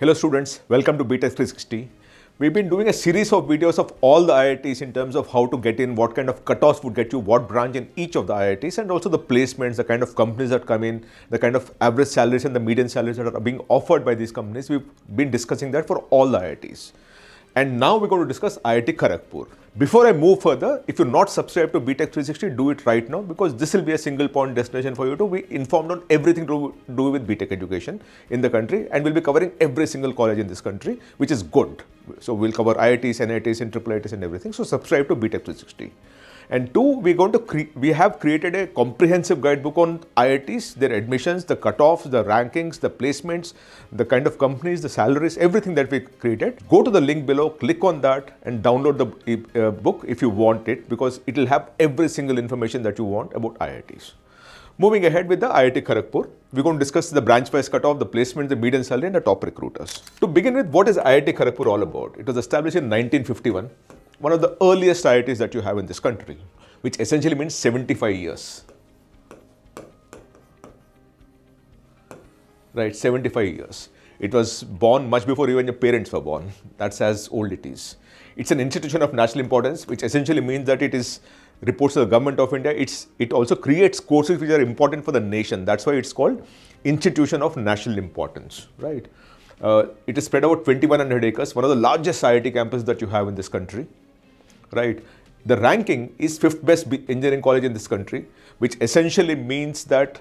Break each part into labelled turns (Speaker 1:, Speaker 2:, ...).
Speaker 1: Hello students, welcome to BTech 360. We've been doing a series of videos of all the IITs in terms of how to get in, what kind of cutoffs would get you, what branch in each of the IITs and also the placements, the kind of companies that come in, the kind of average salaries and the median salaries that are being offered by these companies. We've been discussing that for all the IITs. And now we're going to discuss IIT Kharagpur. Before I move further, if you're not subscribed to BTech 360, do it right now because this will be a single point destination for you to be informed on everything to do with BTech education in the country and we'll be covering every single college in this country, which is good. So we'll cover IITs, NITs, and IIITs and everything. So subscribe to BTech 360. And two, we're going to we have created a comprehensive guidebook on IITs, their admissions, the cutoffs, the rankings, the placements, the kind of companies, the salaries, everything that we created. Go to the link below, click on that, and download the uh, book if you want it because it will have every single information that you want about IITs. Moving ahead with the IIT Kharagpur, we're going to discuss the branch-wise cutoff, the placement, the median salary, and the top recruiters. To begin with, what is IIT Kharagpur all about? It was established in 1951 one of the earliest IITs that you have in this country, which essentially means 75 years. Right, 75 years. It was born much before even your parents were born. That's as old it is. It's an institution of national importance, which essentially means that it is reports to the government of India. It's, it also creates courses which are important for the nation. That's why it's called institution of national importance, right? Uh, it is spread over 2100 acres, one of the largest IIT campuses that you have in this country right? The ranking is fifth best engineering college in this country, which essentially means that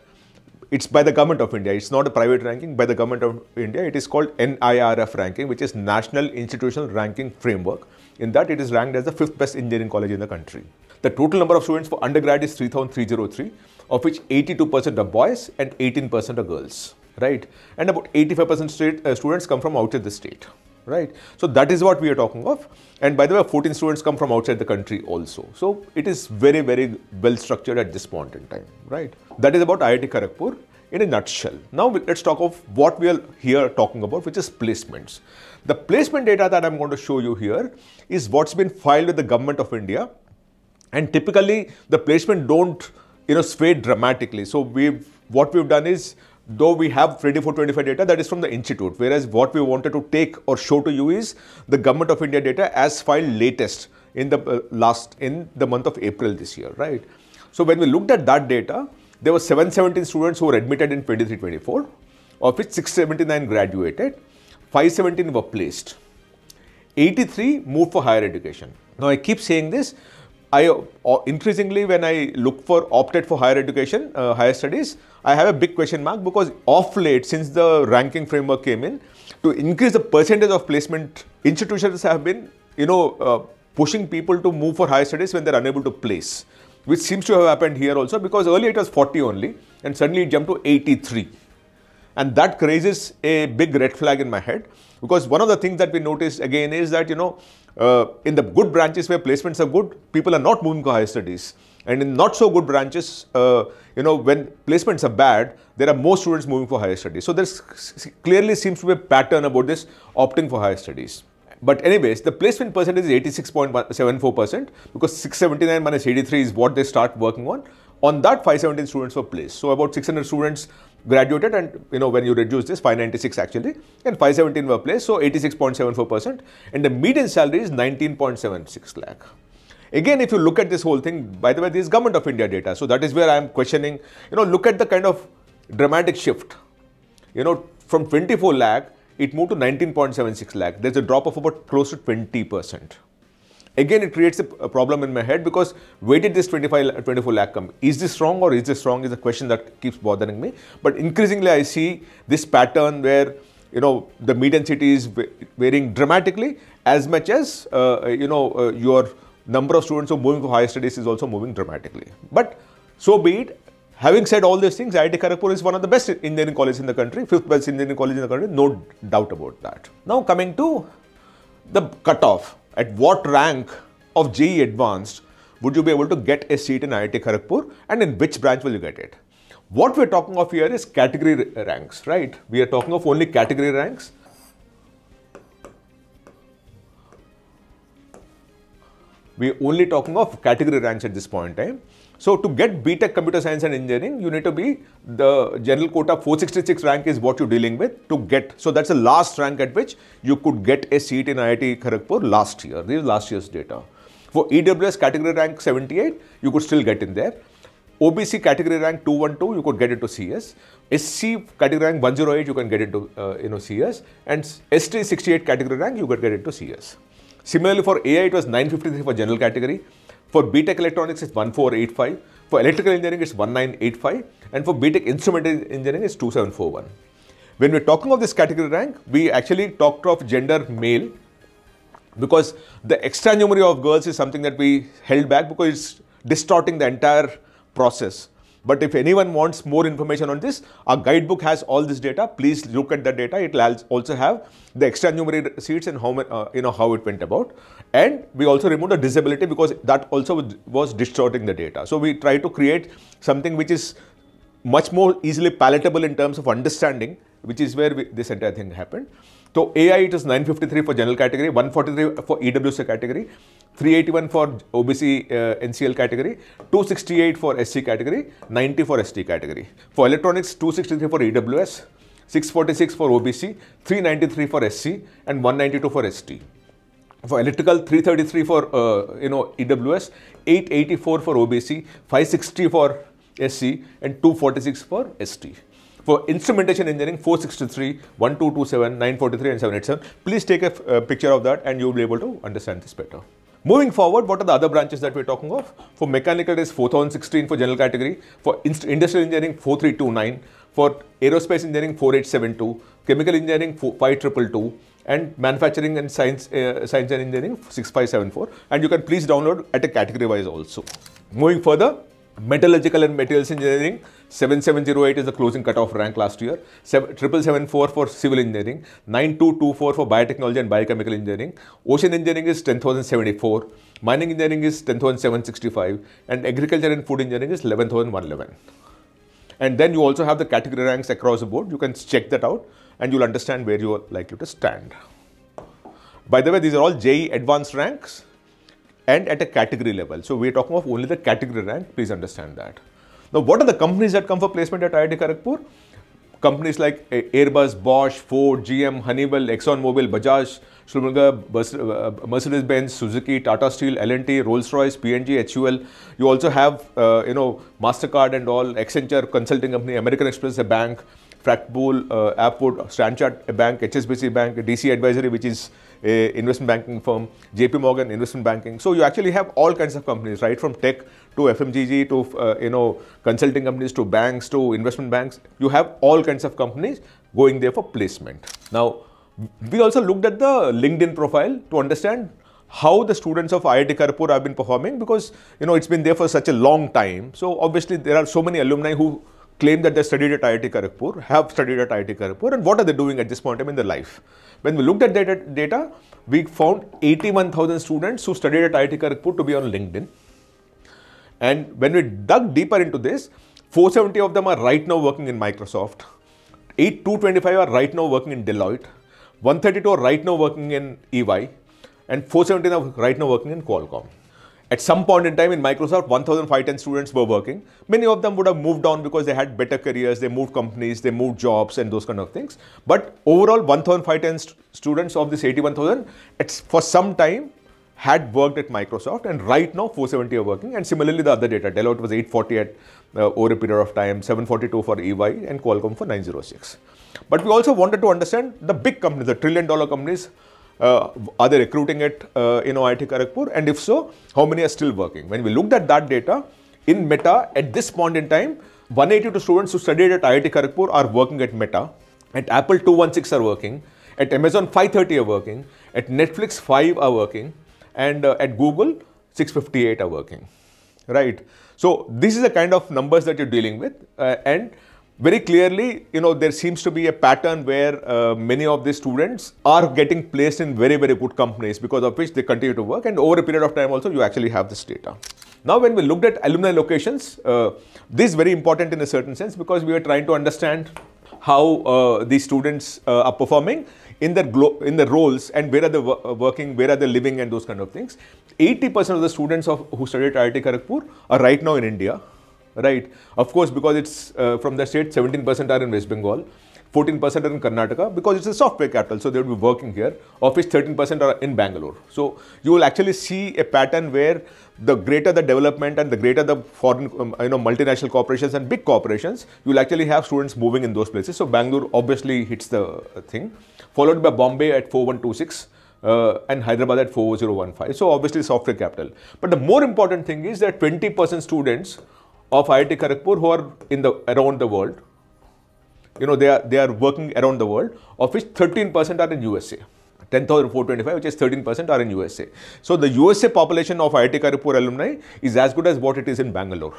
Speaker 1: it's by the government of India. It's not a private ranking by the government of India. It is called NIRF ranking, which is National Institutional Ranking Framework. In that, it is ranked as the fifth best engineering college in the country. The total number of students for undergrad is 3,303, of which 82% are boys and 18% are girls, right? And about 85% uh, students come from outside the state right? So that is what we are talking of. And by the way, 14 students come from outside the country also. So it is very, very well structured at this point in time, right? That is about IIT Kharagpur in a nutshell. Now let's talk of what we are here talking about, which is placements. The placement data that I'm going to show you here is what's been filed with the government of India. And typically the placement don't, you know, sway dramatically. So we've, what we've done is though we have 24-25 data that is from the institute. Whereas what we wanted to take or show to you is the government of india data as filed latest in the uh, last in the month of april this year right? So when we looked at that data there were 717 students who were admitted in 23-24 of which 679 graduated 517 were placed. 83 moved for higher education. Now i keep saying this I uh, increasingly when I look for opted for higher education, uh, higher studies, I have a big question mark because off late since the ranking framework came in, to increase the percentage of placement, institutions have been, you know, uh, pushing people to move for higher studies when they're unable to place, which seems to have happened here also because earlier it was 40 only and suddenly it jumped to 83. And that raises a big red flag in my head because one of the things that we noticed again is that, you know, uh, in the good branches where placements are good, people are not moving to higher studies. And in not so good branches, uh, you know, when placements are bad, there are more students moving for higher studies. So there clearly seems to be a pattern about this opting for higher studies. But anyways, the placement percentage is 86.74% because 679 minus 83 is what they start working on. On that, 517 students were placed. So about 600 students graduated and you know when you reduce this 596 actually and 517 were placed. So 86.74% and the median salary is 19.76 lakh. Again if you look at this whole thing by the way this is government of India data. So that is where I am questioning you know look at the kind of dramatic shift. You know from 24 lakh it moved to 19.76 lakh. There's a drop of about close to 20 percent again it creates a, problem in my head because where did this 25 24 lakh come? Is this wrong or is this wrong is a question that keeps bothering me. But increasingly i see this pattern where you know the median city is varying dramatically as much as uh, you know uh, your number of students who are moving for higher studies is also moving dramatically. But so be it. Having said all these things, IIT Kharagpur is one of the best engineering colleges in the country, fifth best engineering college in the country, no doubt about that. Now coming to the cutoff at what rank of JEE Advanced would you be able to get a seat in IIT Kharagpur and in which branch will you get it? What we're talking of here is category ranks, right? We are talking of only category ranks. We're only talking of category ranks at this point in time. So to get BTech Computer Science and Engineering, you need to be the general quota 466 rank is what you're dealing with to get. So that's the last rank at which you could get a seat in IIT Kharagpur last year. This is last year's data. For EWS category rank 78, you could still get in there. OBC category rank 212, you could get into CS. SC category rank 108, you can get into uh, you know CS. And ST 68 category rank, you could get into CS. Similarly, for AI, it was 953 for general category. For BTech Electronics, it's 1485. For Electrical Engineering, it's 1985. And for BTech Instrument Engineering, it's 2741. When we're talking of this category rank, we actually talked of gender male because the extra numeracy of girls is something that we held back because it's distorting the entire process. But if anyone wants more information on this, our guidebook has all this data. Please look at that data. It will also have the extra numeracy seats and how uh, you know how it went about. And we also removed the disability because that also was distorting the data. So we try to create something which is much more easily palatable in terms of understanding, which is where we, this entire thing happened. So AI it is 953 for general category, 143 for EWS category, 381 for OBC uh, NCL category, 268 for SC category, 90 for ST category. For electronics, 263 for EWS, 646 for OBC, 393 for SC, and 192 for ST. For electrical, 333 for uh, you know EWS, 884 for OBC, 560 for SC, and 246 for ST. For instrumentation engineering, 463, 1227, 943 and 787. Please take a uh, picture of that and you'll be able to understand this better. Moving forward, what are the other branches that we're talking of? For mechanical, it is 4016 for general category. For industrial engineering, 4329. For aerospace engineering, 4872. Chemical engineering, 5222. And manufacturing and science, uh, science and engineering, 6574. And you can please download at a category wise also. Moving further, Metallurgical and Materials Engineering, 7708 is the closing cutoff rank last year, 7774 for Civil Engineering, 9224 for Biotechnology and Biochemical Engineering, Ocean Engineering is 10074, Mining Engineering is 10765, and Agriculture and Food Engineering is 11111. And then you also have the category ranks across the board. You can check that out and you'll understand where you are likely to stand. By the way, these are all JEE advanced ranks and at a category level. So we're talking of only the category rank, please understand that. Now, what are the companies that come for placement at IIT Kharagpur? Companies like Airbus, Bosch, Ford, GM, Honeywell, ExxonMobil, Bajaj, Schlumberger, uh, Mercedes-Benz, Suzuki, Tata Steel, L&T, Rolls-Royce, P&G, HUL. You also have, uh, you know, MasterCard and all, Accenture, consulting company, American Express, a bank, Fractpool, uh, Appwood, Stanchart, a bank, HSBC Bank, DC Advisory, which is investment banking firm, JP Morgan investment banking. So you actually have all kinds of companies, right from tech to FMCG to uh, you know consulting companies to banks to investment banks. You have all kinds of companies going there for placement. Now, we also looked at the LinkedIn profile to understand how the students of IIT Kharagpur have been performing because you know it's been there for such a long time. So obviously there are so many alumni who claim that they studied at IIT Kharagpur, have studied at IIT Kharagpur, and what are they doing at this point in their life? When we looked at that data, we found 81,000 students who studied at IIT Kharagpur to be on LinkedIn. And when we dug deeper into this, 470 of them are right now working in Microsoft, 8, 225 are right now working in Deloitte, 132 are right now working in EY, and 470 are right now working in Qualcomm. At some point in time in Microsoft, 1,510 students were working. Many of them would have moved on because they had better careers, they moved companies, they moved jobs and those kind of things. But overall, 1,510 st students of this 81,000, for some time had worked at Microsoft and right now 470 are working and similarly the other data, Deloitte was 840 at uh, over a period of time, 742 for EY and Qualcomm for 906. But we also wanted to understand the big companies, the trillion dollar companies, uh, are they recruiting at uh, you know IIT Kharagpur? And if so how many are still working? When we looked at that data in Meta at this point in time 182 students who studied at IIT Kharagpur are working at Meta. At Apple 216 are working. At Amazon 530 are working. At Netflix 5 are working. And uh, at Google 658 are working. Right? So this is the kind of numbers that you're dealing with uh, and very clearly, you know, there seems to be a pattern where uh, many of the students are getting placed in very, very good companies because of which they continue to work. And over a period of time also, you actually have this data. Now, when we looked at alumni locations, uh, this is very important in a certain sense because we are trying to understand how uh, these students uh, are performing in their in their roles and where are they uh, working, where are they living, and those kind of things. 80% of the students of, who studied at IIT Kharagpur are right now in India, right? Of course, because it's uh, from the state, 17% are in West Bengal. 14% are in Karnataka because it's a software capital, so they will be working here, of which 13% are in Bangalore. So you will actually see a pattern where the greater the development and the greater the foreign, um, you know, multinational corporations and big corporations, you will actually have students moving in those places. So Bangalore obviously hits the uh, thing, followed by Bombay at 4126. Uh, and Hyderabad at 4015. So obviously software capital. But the more important thing is that 20% students of IIT Kharagpur who are in the around the world you know, they are, they are working around the world, of which 13% are in USA. 10,425, which is 13% are in USA. So the USA population of IIT Kharagpur alumni is as good as what it is in Bangalore.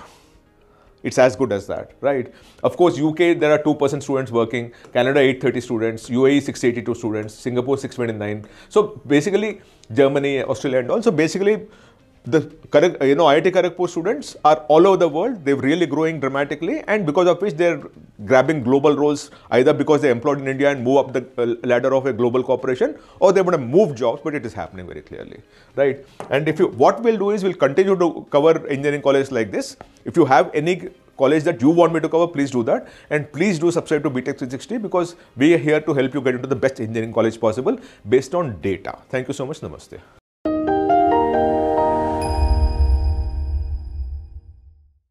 Speaker 1: It's as good as that, right? Of course, UK, there are 2% students working, Canada, 830 students, UAE, 682 students, Singapore, 629. So basically, Germany, Australia, and also basically, the correct, you know, IIT Kharagpur students are all over the world. They're really growing dramatically, and because of which they're grabbing global roles, either because they're employed in India and move up the uh, ladder of a global corporation, or they want to move jobs. But it is happening very clearly, right? And if you, what we'll do is we'll continue to cover engineering colleges like this. If you have any college that you want me to cover, please do that. And please do subscribe to BTech 360 because we are here to help you get into the best engineering college possible based on data. Thank you so much. Namaste.